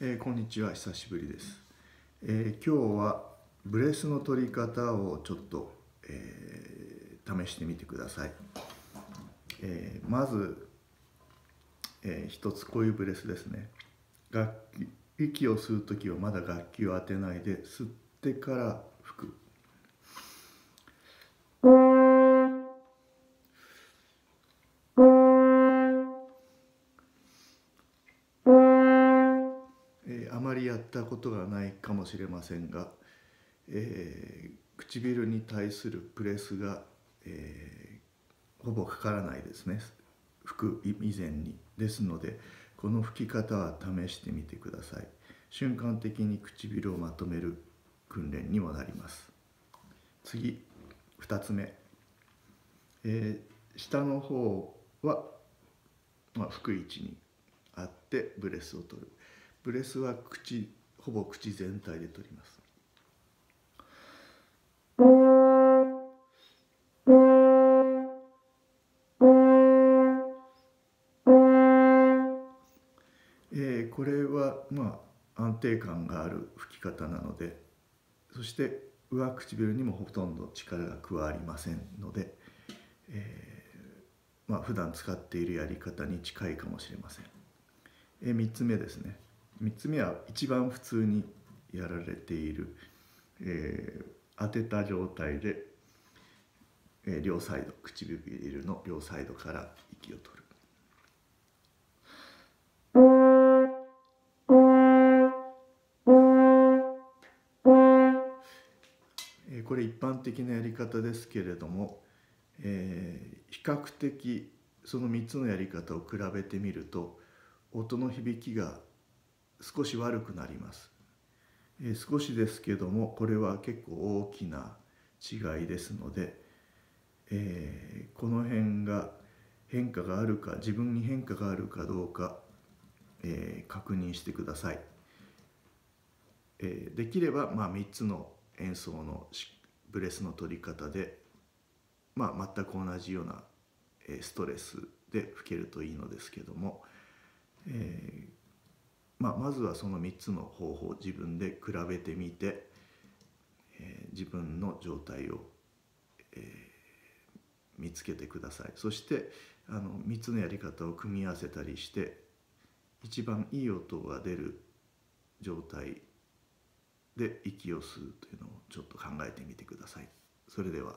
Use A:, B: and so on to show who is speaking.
A: えー、こんにちは久しぶりです、えー、今日はブレスの取り方をちょっと、えー、試してみてください、えまず、えー、一つこういうブレスですね。楽器息を吸う時はまだ楽器を当てないで吸ってからまりやったことがないかもしれませんが、えー、唇に対するプレスが、えー、ほぼかからないですね。吹く以前に。ですのでこの吹き方は試してみてください。瞬間的に唇をまとめる訓練にもなります。次2つ目、えー、下の方は、まあ、吹く位置にあってブレスを取る。ブレスは口ほぼ口全体で取りますえー、これはまあ安定感がある吹き方なのでそして上唇にもほとんど力が加わりませんので、えー、まあ普段使っているやり方に近いかもしれません。えー、3つ目ですね3つ目は一番普通にやられている、えー、当てた状態で、えー、両サイド唇の両サイドから息を取る。これ一般的なやり方ですけれども、えー、比較的その3つのやり方を比べてみると音の響きが少し悪くなります、え、少しですけどもこれは結構大きな違いですので、えー、この辺が変化があるか自分に変化があるかどうか、えー、確認してください、えー、できれば、まあ、3つの演奏のブレスの取り方で、まあ、全く同じようなストレスで吹けるといいのですけども、えーまあ、まずはその3つの方法を自分で比べてみて、えー、自分の状態を、えー、見つけてくださいそしてあの3つのやり方を組み合わせたりして一番いい音が出る状態で息を吸うというのをちょっと考えてみてください。それでは